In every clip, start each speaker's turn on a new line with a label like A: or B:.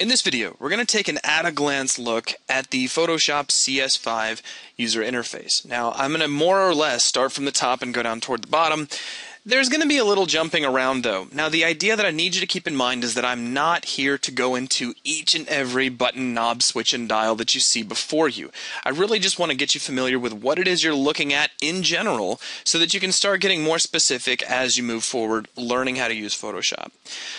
A: In this video, we're going to take an at-a-glance look at the Photoshop CS5 user interface. Now, I'm going to more or less start from the top and go down toward the bottom. There's going to be a little jumping around though. Now the idea that I need you to keep in mind is that I'm not here to go into each and every button, knob, switch, and dial that you see before you. I really just want to get you familiar with what it is you're looking at in general so that you can start getting more specific as you move forward learning how to use Photoshop.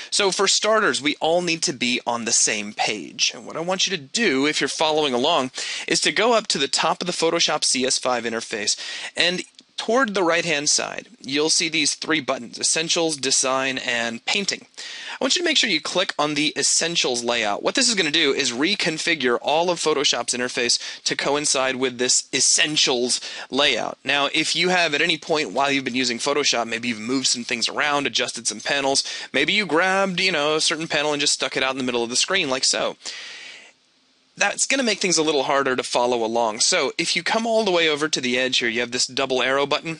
A: So for starters, we all need to be on the same page. And what I want you to do if you're following along is to go up to the top of the Photoshop CS5 interface and toward the right hand side, you'll see these three buttons Essentials, Design, and Painting. I want you to make sure you click on the Essentials layout. What this is going to do is reconfigure all of Photoshop's interface to coincide with this Essentials layout. Now, if you have at any point while you've been using Photoshop, maybe you've moved some things around, adjusted some panels, maybe you grabbed, you know, a certain panel and just stuck it out in the middle of the screen like so that's going to make things a little harder to follow along. So if you come all the way over to the edge here, you have this double arrow button.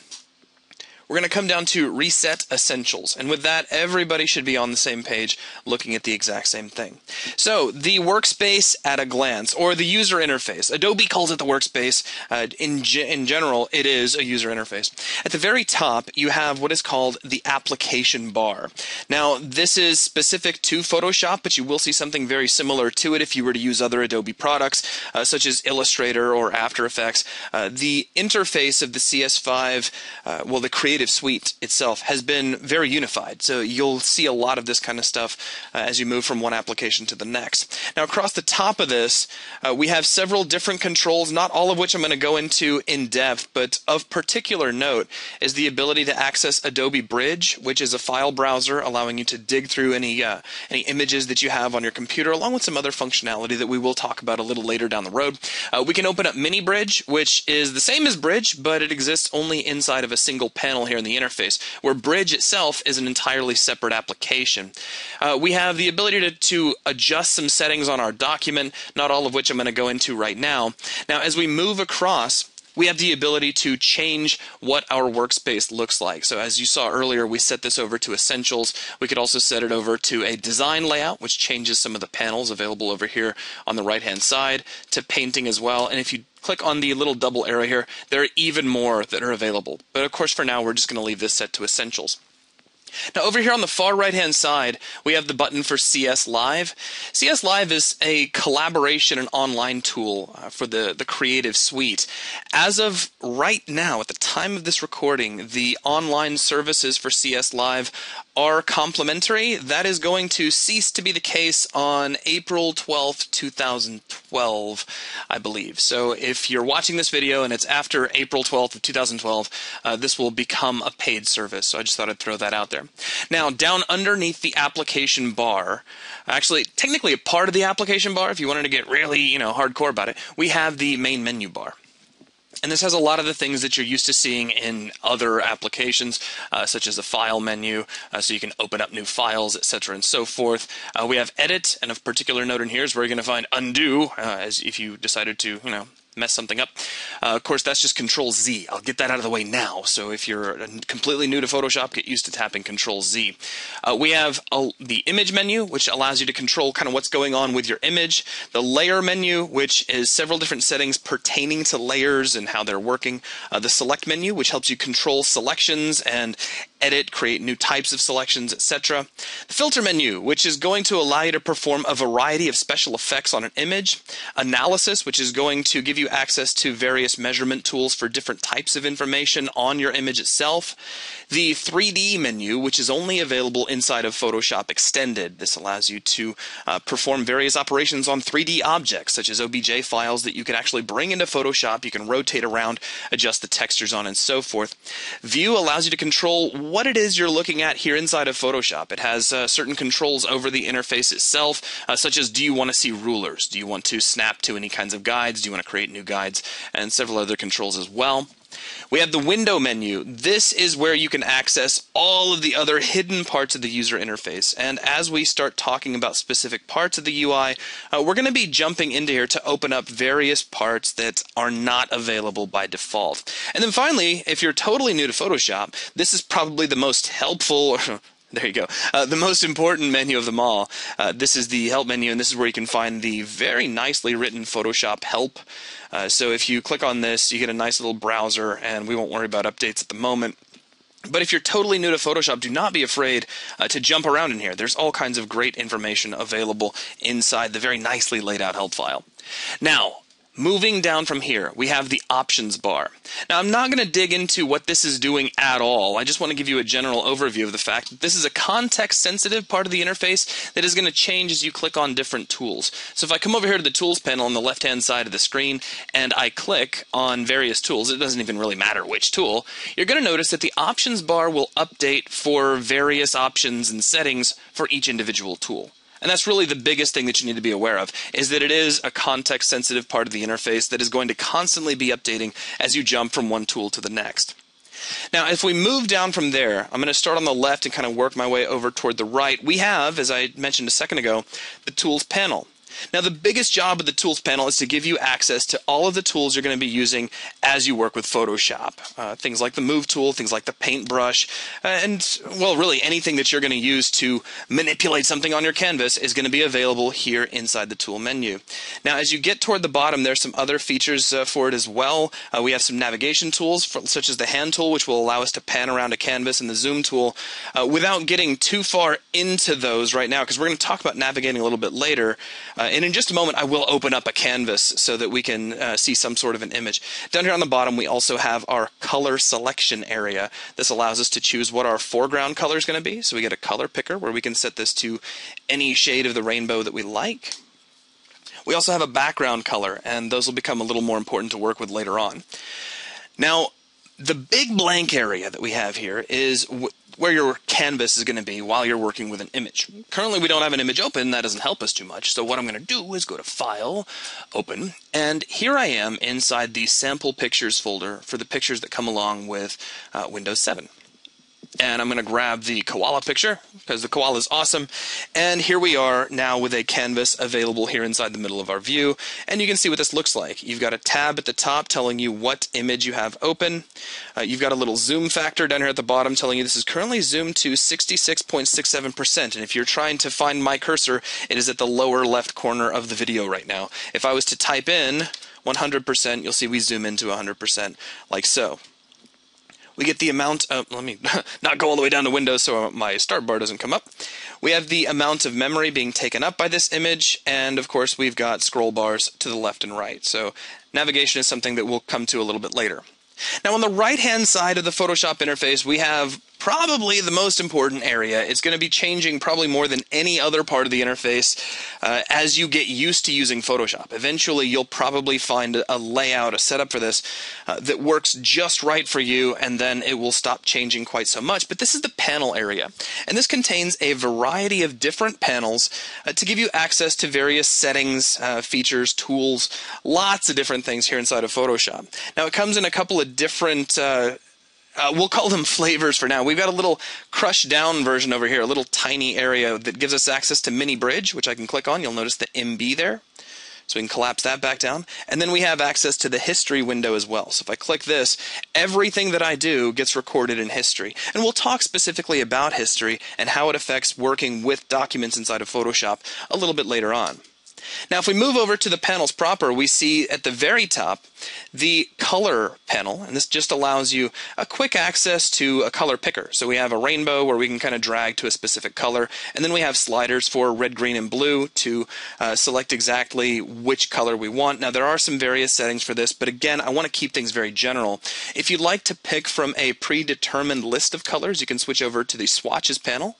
A: We're going to come down to Reset Essentials. And with that, everybody should be on the same page looking at the exact same thing. So, the workspace at a glance, or the user interface. Adobe calls it the workspace. Uh, in, ge- in general, it is a user interface. At the very top, you have what is called the application bar. Now, this is specific to Photoshop, but you will see something very similar to it if you were to use other Adobe products, uh, such as Illustrator or After Effects. Uh, the interface of the CS5, uh, well, the Creative Suite itself has been very unified. So you'll see a lot of this kind of stuff uh, as you move from one application to the next. Now, across the top of this, uh, we have several different controls, not all of which I'm going to go into in depth, but of particular note is the ability to access Adobe Bridge, which is a file browser allowing you to dig through any uh, any images that you have on your computer, along with some other functionality that we will talk about a little later down the road. Uh, we can open up Mini Bridge, which is the same as Bridge, but it exists only inside of a single panel here in the interface, where Bridge itself is an entirely separate application. Uh, we have the ability to, to adjust some settings on our document, not all of which I'm going to go into right now. Now, as we move across, we have the ability to change what our workspace looks like. So as you saw earlier, we set this over to Essentials. We could also set it over to a design layout, which changes some of the panels available over here on the right-hand side, to painting as well. And if you click on the little double arrow here, there are even more that are available. But of course, for now, we're just going to leave this set to Essentials. Now over here on the far right hand side, we have the button for CS Live. CS Live is a collaboration and online tool uh, for the, the Creative Suite. As of right now, at the time of this recording, the online services for CS Live are complimentary. That is going to cease to be the case on April 12th, 2012, I believe. So if you're watching this video and it's after April 12th of 2012, uh, this will become a paid service. So I just thought I'd throw that out there. Now, down underneath the application bar, actually, technically a part of the application bar, if you wanted to get really, you know, hardcore about it, we have the main menu bar. And this has a lot of the things that you're used to seeing in other applications, uh, such as the file menu, uh, so you can open up new files, etc., and so forth. Uh, we have edit, and of particular note in here is where you're going to find undo, uh, as if you decided to, you know, mess something up. Uh, of course, that's just Control Z. I'll get that out of the way now. So if you're completely new to Photoshop, get used to tapping Control Z. Uh, we have a, the image menu, which allows you to control kind of what's going on with your image. The layer menu, which is several different settings pertaining to layers and how they're working. Uh, the select menu, which helps you control selections and edit, create new types of selections, etc. The filter menu, which is going to allow you to perform a variety of special effects on an image. Analysis, which is going to give you access to various measurement tools for different types of information on your image itself. The 3D menu, which is only available inside of Photoshop Extended. This allows you to uh, perform various operations on 3D objects, such as OBJ files that you can actually bring into Photoshop. You can rotate around, adjust the textures on, and so forth. View allows you to control what it is you're looking at here inside of Photoshop. It has uh, certain controls over the interface itself, uh, such as do you want to see rulers? Do you want to snap to any kinds of guides? Do you want to create new guides? And several other controls as well. We have the window menu. This is where you can access all of the other hidden parts of the user interface. And as we start talking about specific parts of the UI, uh, we're going to be jumping into here to open up various parts that are not available by default. And then finally, if you're totally new to Photoshop, this is probably the most helpful There you go. Uh, the most important menu of them all. Uh, this is the help menu, and this is where you can find the very nicely written Photoshop help. Uh, so if you click on this, you get a nice little browser, and we won't worry about updates at the moment. But if you're totally new to Photoshop, do not be afraid uh, to jump around in here. There's all kinds of great information available inside the very nicely laid out help file. Now, Moving down from here, we have the options bar. Now, I'm not going to dig into what this is doing at all. I just want to give you a general overview of the fact that this is a context sensitive part of the interface that is going to change as you click on different tools. So if I come over here to the tools panel on the left hand side of the screen and I click on various tools, it doesn't even really matter which tool, you're going to notice that the options bar will update for various options and settings for each individual tool. And that's really the biggest thing that you need to be aware of is that it is a context sensitive part of the interface that is going to constantly be updating as you jump from one tool to the next. Now, if we move down from there, I'm going to start on the left and kind of work my way over toward the right. We have, as I mentioned a second ago, the tools panel. Now, the biggest job of the tools panel is to give you access to all of the tools you're going to be using as you work with Photoshop. Uh, things like the Move tool, things like the Paintbrush, uh, and, well, really anything that you're going to use to manipulate something on your canvas is going to be available here inside the tool menu. Now, as you get toward the bottom, there's some other features uh, for it as well. Uh, we have some navigation tools, for, such as the hand tool, which will allow us to pan around a canvas, and the zoom tool. Uh, without getting too far into those right now, because we're going to talk about navigating a little bit later, uh, and in just a moment, I will open up a canvas so that we can uh, see some sort of an image. Down here on the bottom, we also have our color selection area. This allows us to choose what our foreground color is going to be. So we get a color picker where we can set this to any shade of the rainbow that we like. We also have a background color, and those will become a little more important to work with later on. Now, the big blank area that we have here is where your canvas is going to be while you're working with an image. Currently, we don't have an image open. That doesn't help us too much. So what I'm going to do is go to File, Open, and here I am inside the Sample Pictures folder for the pictures that come along with uh, Windows 7 and I'm going to grab the koala picture because the koala is awesome. And here we are now with a canvas available here inside the middle of our view. And you can see what this looks like. You've got a tab at the top telling you what image you have open. Uh, you've got a little zoom factor down here at the bottom telling you this is currently zoomed to 66.67%. And if you're trying to find my cursor, it is at the lower left corner of the video right now. If I was to type in 100%, you'll see we zoom into 100% like so we get the amount of, let me not go all the way down to Windows so my start bar doesn't come up. We have the amount of memory being taken up by this image, and of course we've got scroll bars to the left and right. So navigation is something that we'll come to a little bit later. Now on the right hand side of the Photoshop interface, we have probably the most important area. It's going to be changing probably more than any other part of the interface uh, as you get used to using Photoshop. Eventually, you'll probably find a layout, a setup for this uh, that works just right for you, and then it will stop changing quite so much. But this is the panel area, and this contains a variety of different panels uh, to give you access to various settings, uh, features, tools, lots of different things here inside of Photoshop. Now, it comes in a couple of different uh, we'll call them flavors for now. We've got a little crushed down version over here, a little tiny area that gives us access to Mini Bridge, which I can click on. You'll notice the MB there. So we can collapse that back down. And then we have access to the history window as well. So if I click this, everything that I do gets recorded in history. And we'll talk specifically about history and how it affects working with documents inside of Photoshop a little bit later on. Now, if we move over to the panels proper, we see at the very top the color panel, and this just allows you a quick access to a color picker. So we have a rainbow where we can kind of drag to a specific color, and then we have sliders for red, green, and blue to uh, select exactly which color we want. Now, there are some various settings for this, but again, I want to keep things very general. If you'd like to pick from a predetermined list of colors, you can switch over to the swatches panel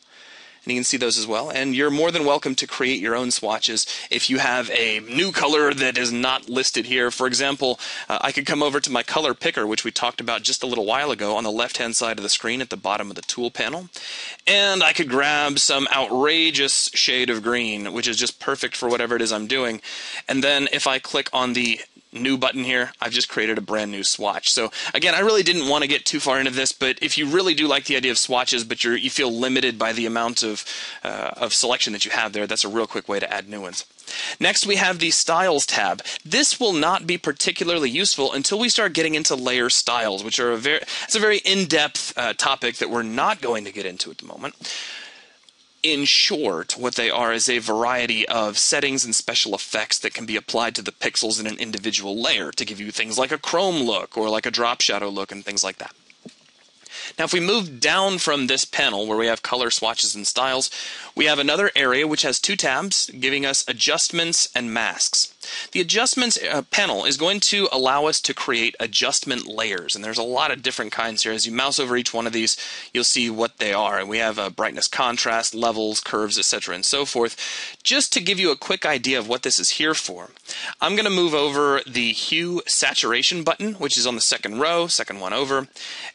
A: and you can see those as well. And you're more than welcome to create your own swatches if you have a new color that is not listed here. For example, uh, I could come over to my color picker, which we talked about just a little while ago on the left-hand side of the screen at the bottom of the tool panel, and I could grab some outrageous shade of green, which is just perfect for whatever it is I'm doing. And then if I click on the new button here, I've just created a brand new swatch. So again, I really didn't want to get too far into this, but if you really do like the idea of swatches, but you you feel limited by the amount of uh, of selection that you have there, that's a real quick way to add new ones. Next, we have the Styles tab. This will not be particularly useful until we start getting into layer styles, which are a very it's a very in-depth uh, topic that we're not going to get into at the moment. In short, what they are is a variety of settings and special effects that can be applied to the pixels in an individual layer to give you things like a chrome look or like a drop shadow look and things like that. Now, if we move down from this panel where we have color swatches and styles, we have another area which has two tabs giving us adjustments and masks. The adjustments uh, panel is going to allow us to create adjustment layers, and there's a lot of different kinds here. As you mouse over each one of these, you'll see what they are. And we have a brightness, contrast, levels, curves, etc., and so forth. Just to give you a quick idea of what this is here for, I'm going to move over the hue saturation button, which is on the second row, second one over,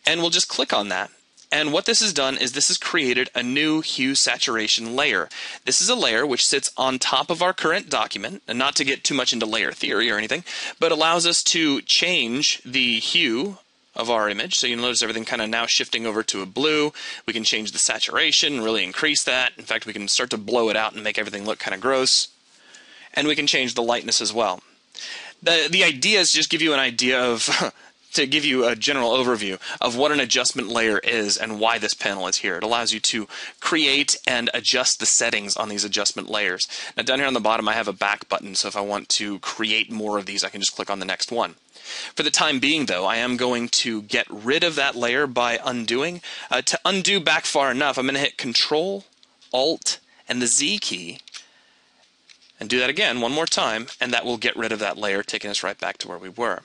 A: and we'll just click on that. And what this has done is this has created a new hue saturation layer. This is a layer which sits on top of our current document, and not to get too much into layer theory or anything, but allows us to change the hue of our image. So you notice everything kind of now shifting over to a blue. We can change the saturation, really increase that. In fact, we can start to blow it out and make everything look kind of gross. And we can change the lightness as well. The, the idea is just give you an idea of to give you a general overview of what an adjustment layer is and why this panel is here. It allows you to create and adjust the settings on these adjustment layers. Now down here on the bottom I have a back button, so if I want to create more of these I can just click on the next one. For the time being, though, I am going to get rid of that layer by undoing. Uh, to undo back far enough, I'm going to hit Control, Alt, and the Z key, and do that again one more time, and that will get rid of that layer, taking us right back to where we were.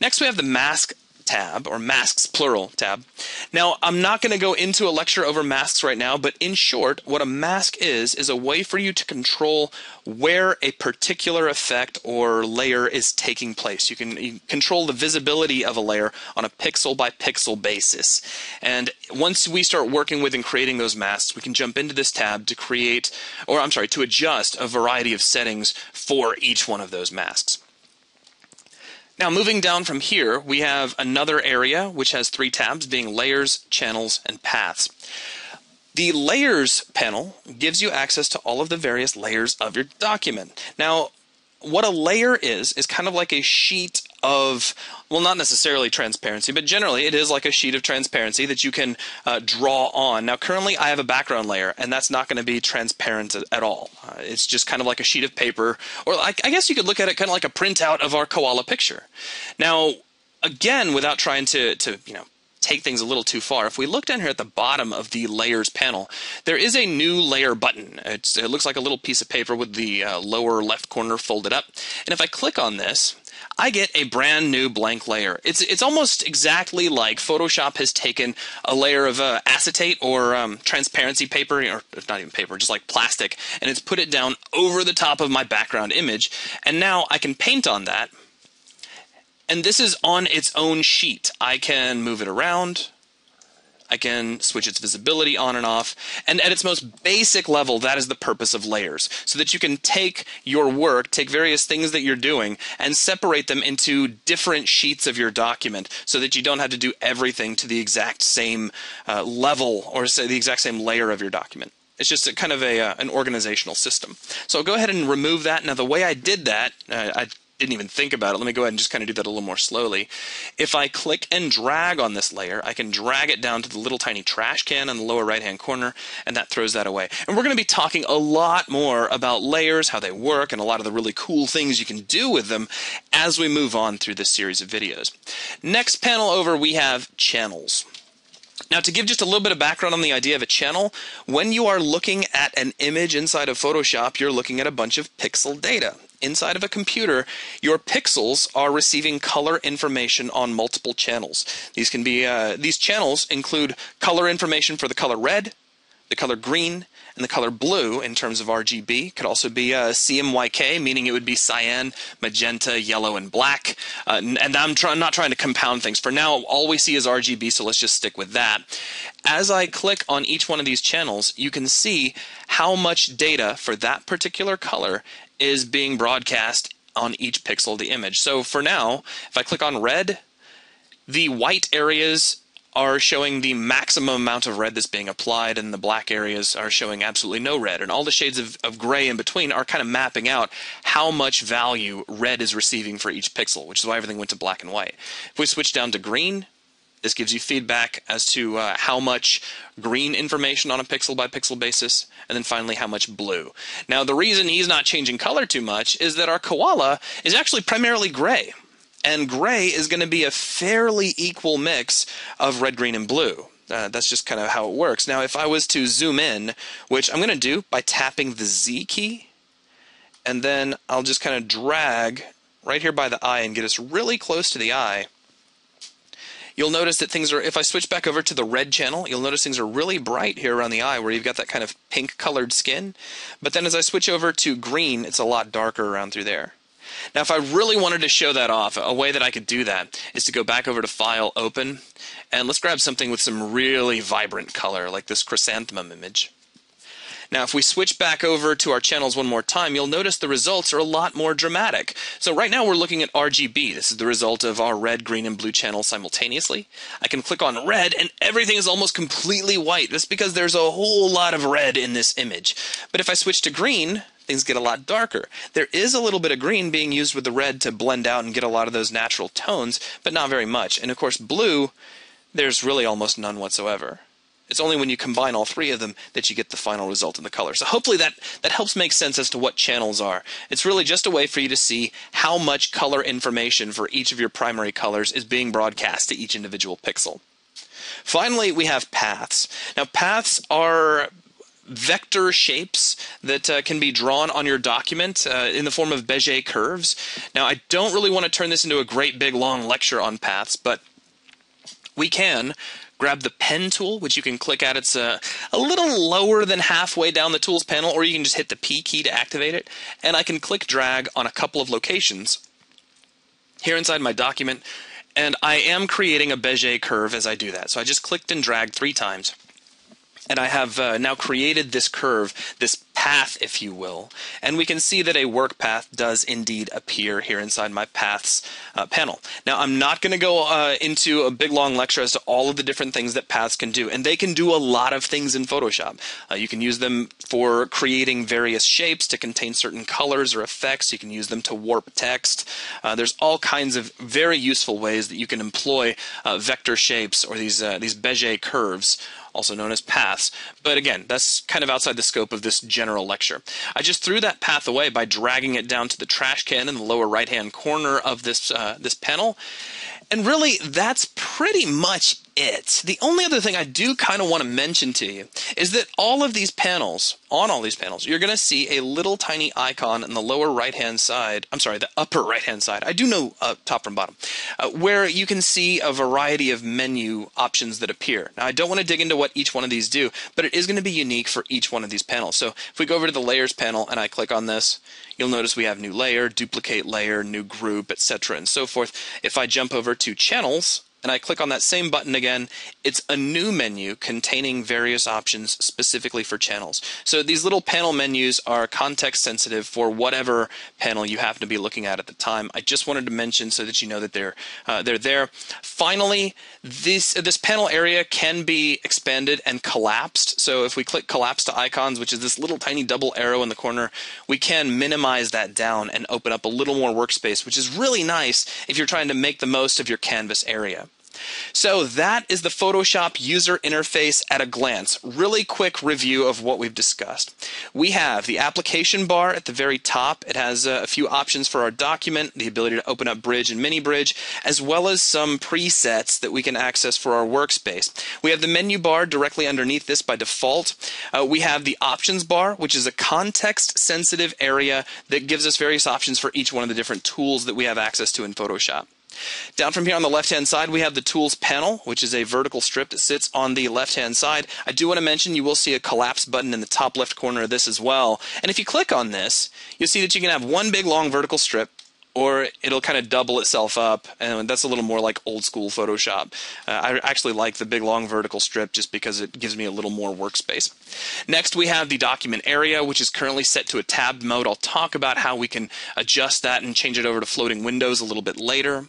A: Next, we have the mask tab, or masks plural tab. Now, I'm not going to go into a lecture over masks right now, but in short, what a mask is, is a way for you to control where a particular effect or layer is taking place. You can you control the visibility of a layer on a pixel by pixel basis. And once we start working with and creating those masks, we can jump into this tab to create, or I'm sorry, to adjust a variety of settings for each one of those masks. Now moving down from here, we have another area which has three tabs being layers, channels, and paths. The layers panel gives you access to all of the various layers of your document. Now, what a layer is, is kind of like a sheet of, well, not necessarily transparency, but generally it is like a sheet of transparency that you can uh, draw on. Now, currently I have a background layer, and that's not going to be transparent at all. Uh, it's just kind of like a sheet of paper, or I, I guess you could look at it kind of like a printout of our koala picture. Now, again, without trying to, to you know, take things a little too far. If we look down here at the bottom of the layers panel, there is a new layer button. It's, it looks like a little piece of paper with the uh, lower left corner folded up. And if I click on this, I get a brand new blank layer. It's it's almost exactly like Photoshop has taken a layer of uh, acetate or um, transparency paper, or not even paper, just like plastic, and it's put it down over the top of my background image. And now I can paint on that. And this is on its own sheet. I can move it around. I can switch its visibility on and off. And at its most basic level, that is the purpose of layers. So that you can take your work, take various things that you're doing, and separate them into different sheets of your document so that you don't have to do everything to the exact same uh, level or say the exact same layer of your document. It's just a kind of a uh, an organizational system. So I'll go ahead and remove that. Now the way I did that, uh, I didn't even think about it. Let me go ahead and just kind of do that a little more slowly. If I click and drag on this layer, I can drag it down to the little tiny trash can in the lower right hand corner, and that throws that away. And we're going to be talking a lot more about layers, how they work, and a lot of the really cool things you can do with them as we move on through this series of videos. Next panel over, we have channels. Now, to give just a little bit of background on the idea of a channel, when you are looking at an image inside of Photoshop, you're looking at a bunch of pixel data inside of a computer, your pixels are receiving color information on multiple channels. These can be uh, these channels include color information for the color red, the color green, and the color blue in terms of RGB. Could also be uh, CMYK, meaning it would be cyan, magenta, yellow, and black. Uh, and I'm try- not trying to compound things. For now, all we see is RGB, so let's just stick with that. As I click on each one of these channels, you can see how much data for that particular color is being broadcast on each pixel of the image. So for now, if I click on red, the white areas are showing the maximum amount of red that's being applied, and the black areas are showing absolutely no red. And all the shades of, of gray in between are kind of mapping out how much value red is receiving for each pixel, which is why everything went to black and white. If we switch down to green, This gives you feedback as to uh, how much green information on a pixel by pixel basis, and then finally how much blue. Now, the reason he's not changing color too much is that our koala is actually primarily gray. And gray is going to be a fairly equal mix of red, green, and blue. Uh, that's just kind of how it works. Now, if I was to zoom in, which I'm going to do by tapping the Z key, and then I'll just kind of drag right here by the eye and get us really close to the eye. You'll notice that things are, if I switch back over to the red channel, you'll notice things are really bright here around the eye where you've got that kind of pink colored skin. But then as I switch over to green, it's a lot darker around through there. Now, if I really wanted to show that off, a way that I could do that is to go back over to File, Open, and let's grab something with some really vibrant color, like this chrysanthemum image. Now, if we switch back over to our channels one more time, you'll notice the results are a lot more dramatic. So right now we're looking at RGB. This is the result of our red, green, and blue channels simultaneously. I can click on red and everything is almost completely white. That's because there's a whole lot of red in this image. But if I switch to green, things get a lot darker. There is a little bit of green being used with the red to blend out and get a lot of those natural tones, but not very much. And of course, blue, there's really almost none whatsoever. It's only when you combine all three of them that you get the final result in the color. So hopefully that, that helps make sense as to what channels are. It's really just a way for you to see how much color information for each of your primary colors is being broadcast to each individual pixel. Finally, we have paths. Now, paths are vector shapes that uh, can be drawn on your document uh, in the form of Bezier curves. Now, I don't really want to turn this into a great big long lecture on paths, but we can grab the pen tool, which you can click at. It's a, a little lower than halfway down the tools panel, or you can just hit the P key to activate it. And I can click drag on a couple of locations here inside my document. And I am creating a Bezier curve as I do that. So I just clicked and dragged three times. And I have uh, now created this curve, this path, if you will. And we can see that a work path does indeed appear here inside my paths uh, panel. Now, I'm not going to go uh, into a big long lecture as to all of the different things that paths can do. And they can do a lot of things in Photoshop. Uh, you can use them for creating various shapes to contain certain colors or effects. You can use them to warp text. Uh, there's all kinds of very useful ways that you can employ uh, vector shapes or these, uh, these Bezier curves also known as paths. But again, that's kind of outside the scope of this general lecture. I just threw that path away by dragging it down to the trash can in the lower right hand corner of this, uh, this panel. And really, that's pretty much it. The only other thing I do kind of want to mention to you is that all of these panels, on all these panels, you're going to see a little tiny icon in the lower right hand side. I'm sorry, the upper right hand side. I do know uh, top from bottom, uh, where you can see a variety of menu options that appear. Now, I don't want to dig into what each one of these do, but it is going to be unique for each one of these panels. So if we go over to the layers panel and I click on this, you'll notice we have new layer, duplicate layer, new group, etc. and so forth. If I jump over to channels, and I click on that same button again, it's a new menu containing various options specifically for channels. So these little panel menus are context sensitive for whatever panel you happen to be looking at at the time. I just wanted to mention so that you know that they're uh, they're there. Finally, this this panel area can be expanded and collapsed. So if we click collapse to icons, which is this little tiny double arrow in the corner, we can minimize that down and open up a little more workspace, which is really nice if you're trying to make the most of your canvas area. So that is the Photoshop user interface at a glance. Really quick review of what we've discussed. We have the application bar at the very top. It has uh, a few options for our document, the ability to open up Bridge and Mini Bridge, as well as some presets that we can access for our workspace. We have the menu bar directly underneath this by default. Uh, we have the options bar, which is a context sensitive area that gives us various options for each one of the different tools that we have access to in Photoshop. Down from here on the left-hand side, we have the Tools panel, which is a vertical strip that sits on the left-hand side. I do want to mention you will see a collapse button in the top left corner of this as well. And if you click on this, you'll see that you can have one big long vertical strip or it'll kind of double itself up, and that's a little more like old school Photoshop. Uh, I actually like the big long vertical strip just because it gives me a little more workspace. Next, we have the document area, which is currently set to a tabbed mode. I'll talk about how we can adjust that and change it over to floating windows a little bit later.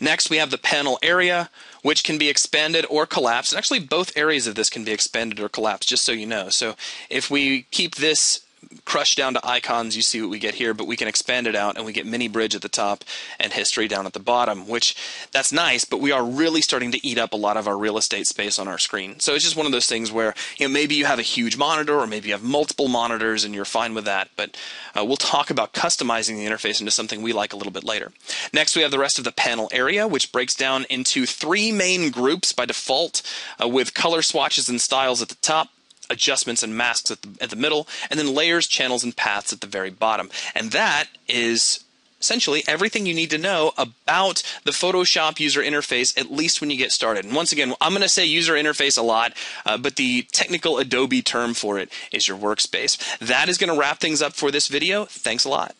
A: Next, we have the panel area, which can be expanded or collapsed. And actually, both areas of this can be expanded or collapsed, just so you know. So if we keep this crushed down to icons, you see what we get here, but we can expand it out and we get mini bridge at the top and history down at the bottom, which that's nice, but we are really starting to eat up a lot of our real estate space on our screen. So it's just one of those things where, you know, maybe you have a huge monitor or maybe you have multiple monitors and you're fine with that, but uh, we'll talk about customizing the interface into something we like a little bit later. Next, we have the rest of the panel area, which breaks down into three main groups by default uh, with color swatches and styles at the top adjustments and masks at the, at the middle, and then layers, channels, and paths at the very bottom. And that is essentially everything you need to know about the Photoshop user interface, at least when you get started. And once again, I'm going to say user interface a lot, uh, but the technical Adobe term for it is your workspace. That is going to wrap things up for this video. Thanks a lot.